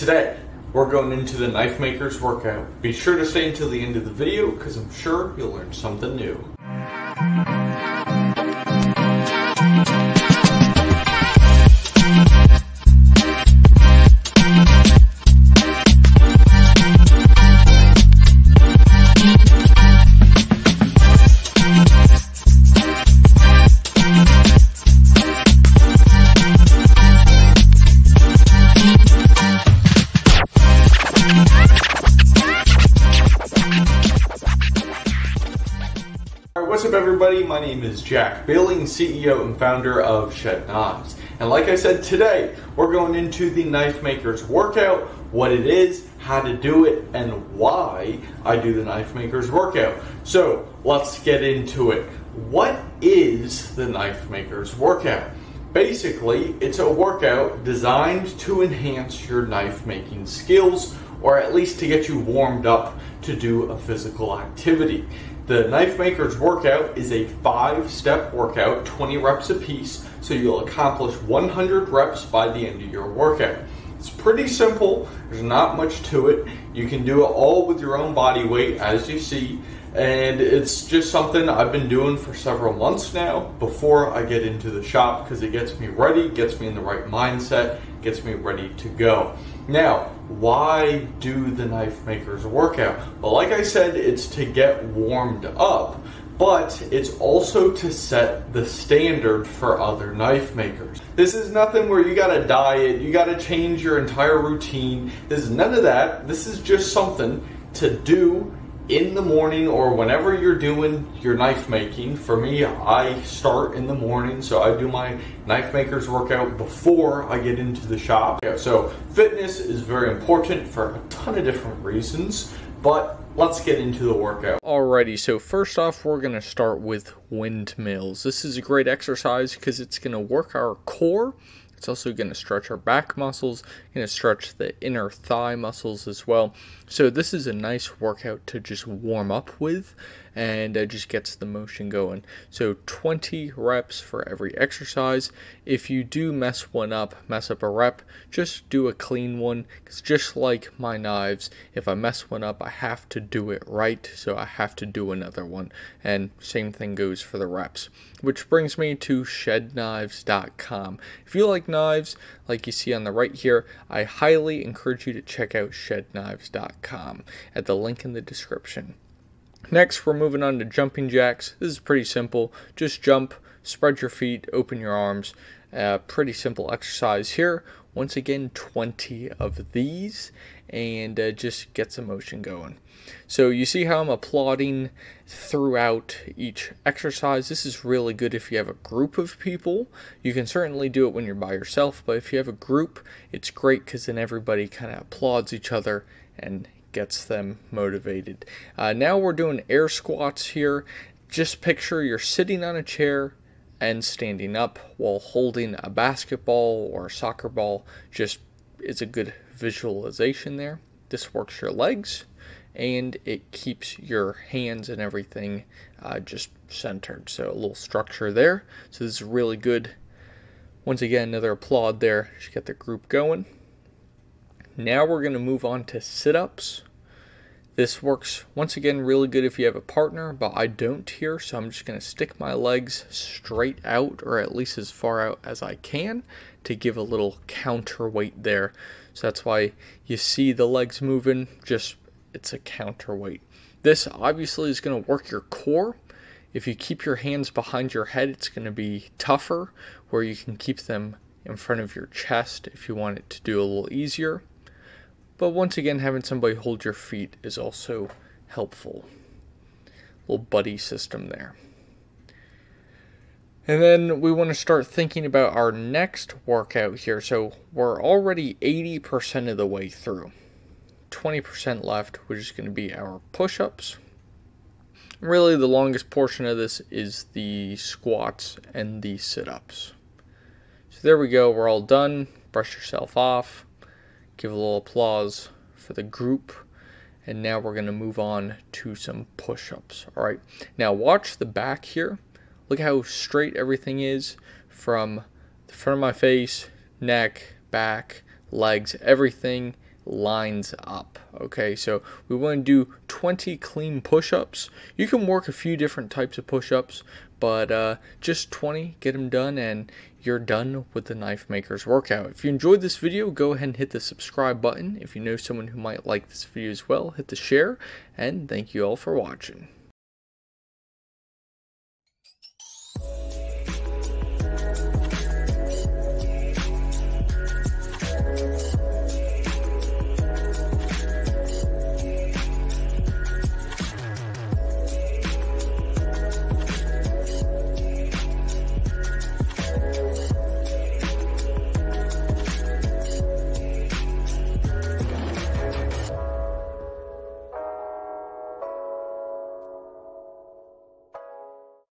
Today, we're going into the Knife Makers workout. Be sure to stay until the end of the video because I'm sure you'll learn something new. What's up, everybody? My name is Jack Billing, CEO and founder of Shed Knives. And like I said today, we're going into the Knife Makers workout, what it is, how to do it, and why I do the Knife Makers workout. So let's get into it. What is the Knife Makers workout? Basically, it's a workout designed to enhance your knife making skills or at least to get you warmed up to do a physical activity. The Knife Makers workout is a five step workout, 20 reps apiece, so you'll accomplish 100 reps by the end of your workout. It's pretty simple, there's not much to it. You can do it all with your own body weight, as you see, and it's just something I've been doing for several months now before I get into the shop because it gets me ready, gets me in the right mindset, gets me ready to go. Now, why do the knife makers workout? Well, like I said, it's to get warmed up, but it's also to set the standard for other knife makers. This is nothing where you gotta diet, you gotta change your entire routine. This is none of that. This is just something to do in the morning or whenever you're doing your knife making. For me, I start in the morning, so I do my knife makers workout before I get into the shop. So fitness is very important for a ton of different reasons, but let's get into the workout. Alrighty, so first off, we're to start with windmills. This is a great exercise because it's to work our core it's also going to stretch our back muscles, going to stretch the inner thigh muscles as well. So this is a nice workout to just warm up with and it just gets the motion going. So 20 reps for every exercise. If you do mess one up, mess up a rep, just do a clean one because just like my knives, if I mess one up, I have to do it right. So I have to do another one. And same thing goes for the reps. Which brings me to shedknives.com. If you like knives, like you see on the right here, I highly encourage you to check out shedknives.com at the link in the description. Next, we're moving on to jumping jacks. This is pretty simple. Just jump, spread your feet, open your arms. Uh, pretty simple exercise here. Once again, 20 of these, and uh, just get some motion going. So you see how I'm applauding throughout each exercise. This is really good if you have a group of people. You can certainly do it when you're by yourself, but if you have a group, it's great because then everybody kind of applauds each other and gets them motivated. Uh, now we're doing air squats here. Just picture you're sitting on a chair and standing up while holding a basketball or a soccer ball. Just it's a good visualization there. This works your legs and it keeps your hands and everything uh, just centered. So a little structure there. So this is really good. Once again, another applaud there. Just get the group going. Now we're going to move on to sit-ups. This works once again really good if you have a partner, but I don't here, so I'm just going to stick my legs straight out or at least as far out as I can to give a little counterweight there. So that's why you see the legs moving, just it's a counterweight. This obviously is going to work your core. If you keep your hands behind your head, it's going to be tougher, where you can keep them in front of your chest if you want it to do a little easier. But once again, having somebody hold your feet is also helpful. Little buddy system there. And then we want to start thinking about our next workout here. So we're already 80% of the way through. 20% left, which is going to be our push ups. Really, the longest portion of this is the squats and the sit ups. So there we go, we're all done. Brush yourself off, give a little applause for the group. And now we're going to move on to some push ups. All right, now watch the back here. Look how straight everything is from the front of my face, neck, back, legs, everything lines up. Okay, so we want to do 20 clean push ups. You can work a few different types of push ups, but uh, just 20, get them done, and you're done with the Knife Makers workout. If you enjoyed this video, go ahead and hit the subscribe button. If you know someone who might like this video as well, hit the share, and thank you all for watching.